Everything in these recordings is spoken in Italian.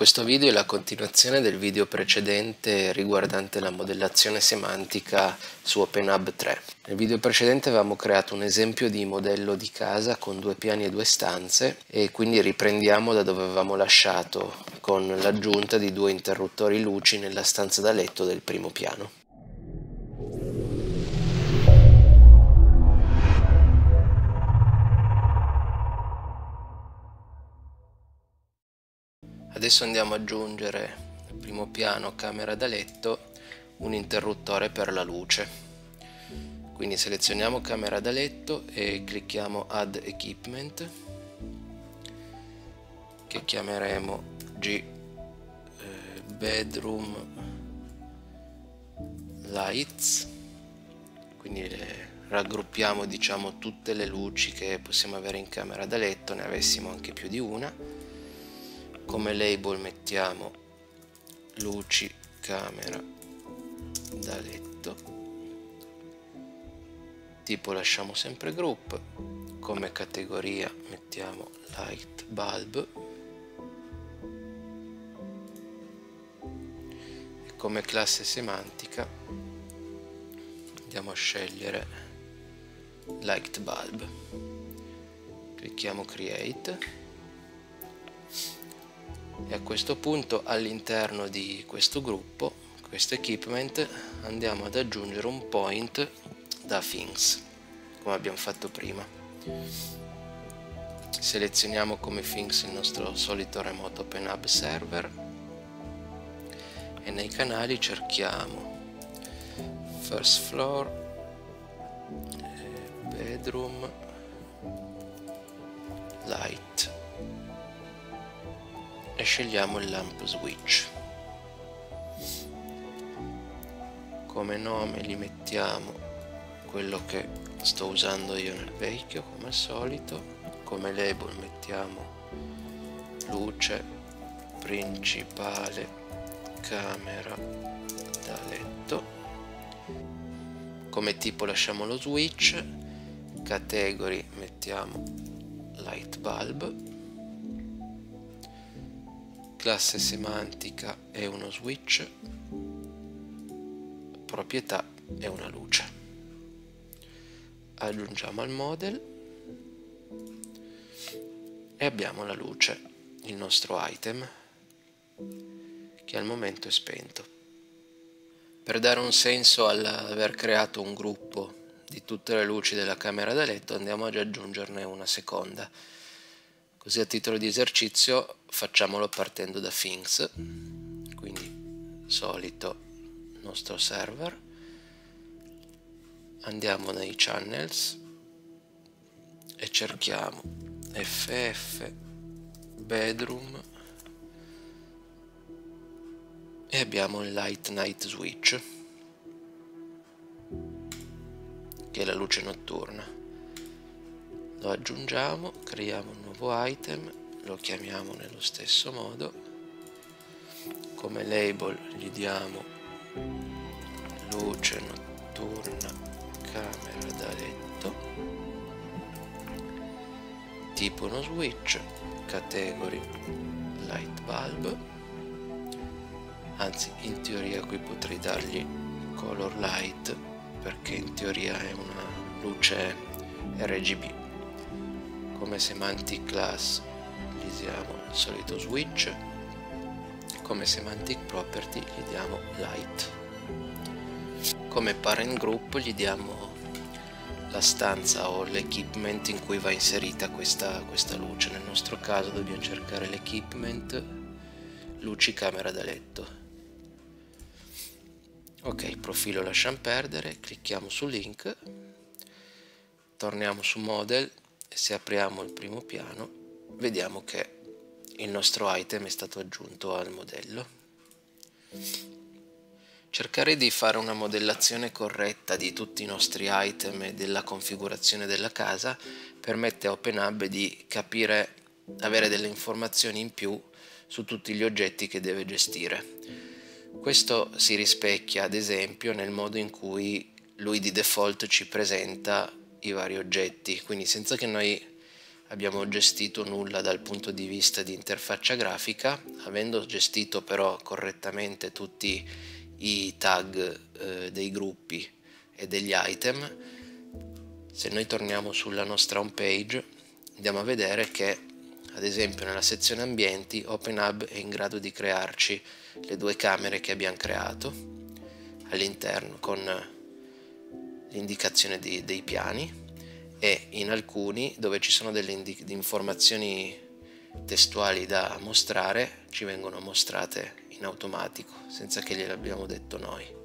Questo video è la continuazione del video precedente riguardante la modellazione semantica su OpenHub 3. Nel video precedente avevamo creato un esempio di modello di casa con due piani e due stanze e quindi riprendiamo da dove avevamo lasciato con l'aggiunta di due interruttori luci nella stanza da letto del primo piano. Adesso andiamo ad aggiungere al primo piano camera da letto un interruttore per la luce. Quindi selezioniamo camera da letto e clicchiamo add equipment che chiameremo G eh, bedroom lights quindi raggruppiamo diciamo tutte le luci che possiamo avere in camera da letto ne avessimo anche più di una come label mettiamo luci camera da letto. Tipo lasciamo sempre group come categoria mettiamo light bulb. E come classe semantica andiamo a scegliere light bulb. Clicchiamo create e a questo punto all'interno di questo gruppo questo equipment andiamo ad aggiungere un point da things come abbiamo fatto prima. Selezioniamo come things il nostro solito remoto open server. E nei canali cerchiamo first floor eh, bedroom light e scegliamo il lamp switch. Come nome gli mettiamo quello che sto usando io nel vecchio come al solito. Come label mettiamo luce principale camera da letto. Come tipo lasciamo lo switch. Category mettiamo light bulb classe semantica è uno switch, proprietà è una luce. Aggiungiamo al model e abbiamo la luce, il nostro item, che al momento è spento. Per dare un senso all'aver creato un gruppo di tutte le luci della camera da letto andiamo ad aggiungerne una seconda Così a titolo di esercizio facciamolo partendo da things, quindi solito nostro server, andiamo nei channels e cerchiamo ff bedroom. E abbiamo il light night switch che è la luce notturna lo aggiungiamo creiamo un nuovo item lo chiamiamo nello stesso modo. Come label gli diamo luce notturna camera da letto. Tipo uno switch category light bulb. Anzi in teoria qui potrei dargli color light perché in teoria è una luce RGB come semantic class gli diamo il solito switch. Come semantic property gli diamo light. Come parent group gli diamo la stanza o l'equipment in cui va inserita questa, questa luce. Nel nostro caso dobbiamo cercare l'equipment luci camera da letto. Ok profilo lasciamo perdere clicchiamo su link torniamo su model se apriamo il primo piano vediamo che il nostro item è stato aggiunto al modello. Cercare di fare una modellazione corretta di tutti i nostri item e della configurazione della casa permette a OpenHub di capire, avere delle informazioni in più su tutti gli oggetti che deve gestire. Questo si rispecchia ad esempio nel modo in cui lui di default ci presenta i vari oggetti, quindi senza che noi abbiamo gestito nulla dal punto di vista di interfaccia grafica, avendo gestito però correttamente tutti i tag eh, dei gruppi e degli item, se noi torniamo sulla nostra home page andiamo a vedere che ad esempio nella sezione ambienti OpenHub è in grado di crearci le due camere che abbiamo creato all'interno con l'indicazione dei piani e in alcuni dove ci sono delle informazioni testuali da mostrare ci vengono mostrate in automatico senza che gliele abbiamo detto noi.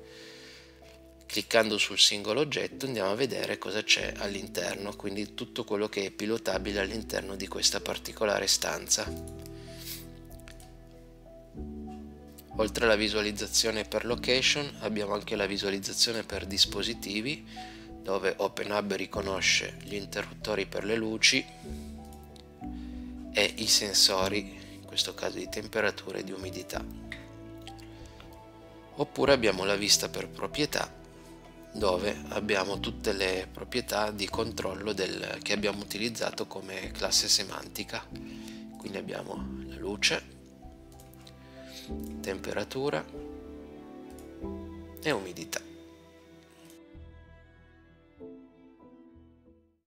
Cliccando sul singolo oggetto andiamo a vedere cosa c'è all'interno quindi tutto quello che è pilotabile all'interno di questa particolare stanza oltre alla visualizzazione per location abbiamo anche la visualizzazione per dispositivi dove OpenHub riconosce gli interruttori per le luci e i sensori, in questo caso di temperatura e di umidità. Oppure abbiamo la vista per proprietà, dove abbiamo tutte le proprietà di controllo del, che abbiamo utilizzato come classe semantica. Quindi abbiamo la luce, temperatura e umidità.